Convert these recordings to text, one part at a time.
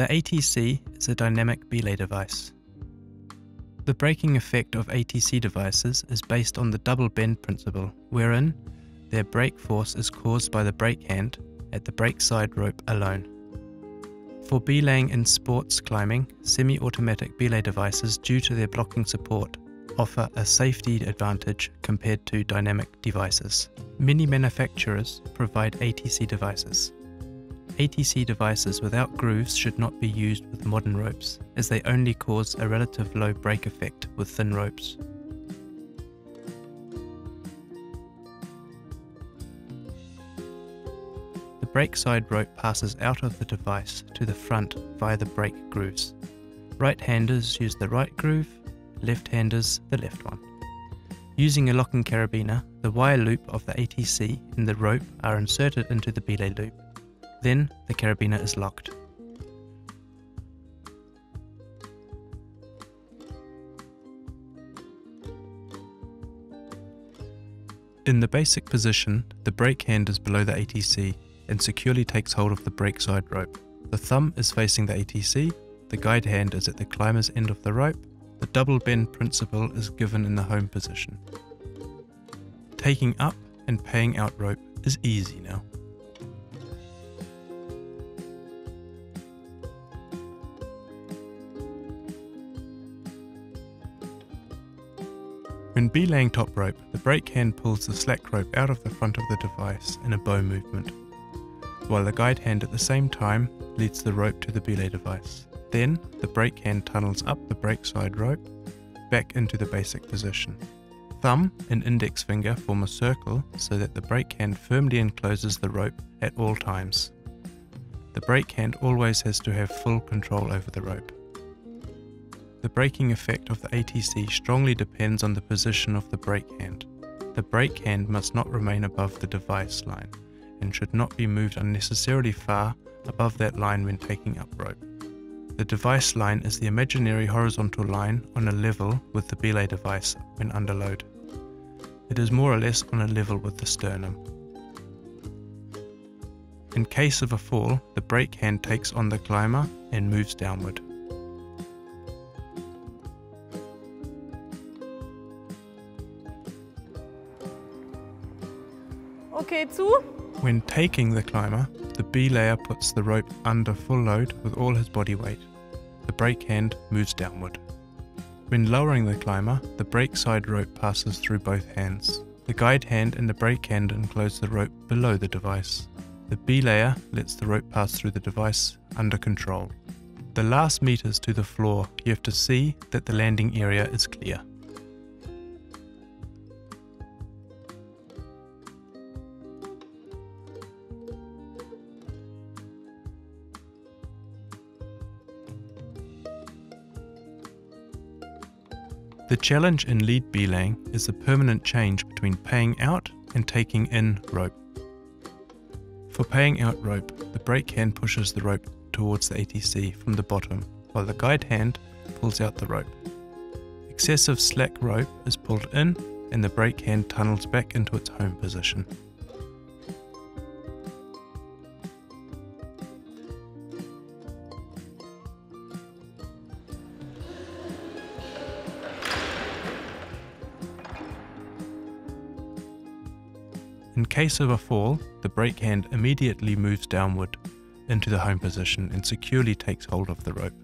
The ATC is a dynamic belay device. The braking effect of ATC devices is based on the double bend principle, wherein their brake force is caused by the brake hand at the brake side rope alone. For belaying in sports climbing, semi-automatic belay devices due to their blocking support offer a safety advantage compared to dynamic devices. Many manufacturers provide ATC devices. ATC devices without grooves should not be used with modern ropes, as they only cause a relative low brake effect with thin ropes. The brake side rope passes out of the device to the front via the brake grooves. Right-handers use the right groove, left-handers the left one. Using a locking carabiner, the wire loop of the ATC and the rope are inserted into the belay loop. Then the carabiner is locked. In the basic position, the brake hand is below the ATC and securely takes hold of the brake side rope. The thumb is facing the ATC, the guide hand is at the climber's end of the rope, the double bend principle is given in the home position. Taking up and paying out rope is easy now. When belaying top rope, the brake hand pulls the slack rope out of the front of the device in a bow movement, while the guide hand at the same time leads the rope to the belay device. Then, the brake hand tunnels up the brake side rope, back into the basic position. Thumb and index finger form a circle so that the brake hand firmly encloses the rope at all times. The brake hand always has to have full control over the rope. The braking effect of the ATC strongly depends on the position of the brake hand. The brake hand must not remain above the device line and should not be moved unnecessarily far above that line when taking up rope. The device line is the imaginary horizontal line on a level with the belay device when under load. It is more or less on a level with the sternum. In case of a fall, the brake hand takes on the climber and moves downward. Okay, zu. When taking the climber, the belayer puts the rope under full load with all his body weight. The brake hand moves downward. When lowering the climber, the brake side rope passes through both hands. The guide hand and the brake hand enclose the rope below the device. The belayer lets the rope pass through the device under control. The last meters to the floor, you have to see that the landing area is clear. The challenge in lead belaying is the permanent change between paying out and taking in rope. For paying out rope, the brake hand pushes the rope towards the ATC from the bottom, while the guide hand pulls out the rope. Excessive slack rope is pulled in and the brake hand tunnels back into its home position. In case of a fall, the brake hand immediately moves downward into the home position and securely takes hold of the rope.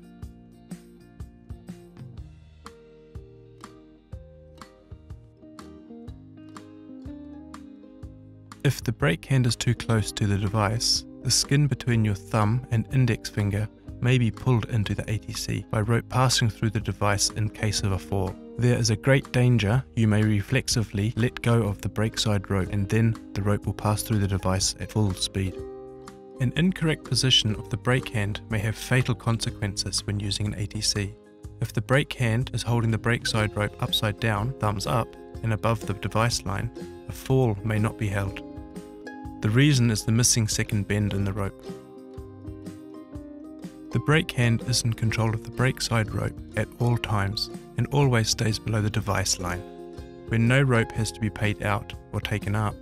If the brake hand is too close to the device, the skin between your thumb and index finger may be pulled into the ATC by rope passing through the device in case of a fall. There is a great danger you may reflexively let go of the brake side rope and then the rope will pass through the device at full speed. An incorrect position of the brake hand may have fatal consequences when using an ATC. If the brake hand is holding the brake side rope upside down, thumbs up, and above the device line, a fall may not be held. The reason is the missing second bend in the rope. The brake hand is in control of the brake side rope at all times and always stays below the device line. When no rope has to be paid out or taken up,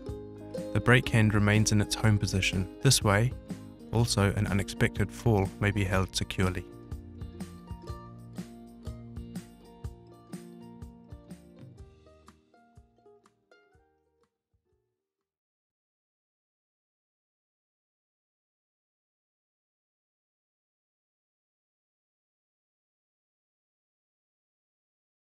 the brake hand remains in its home position. This way, Also, an unexpected fall may be held securely.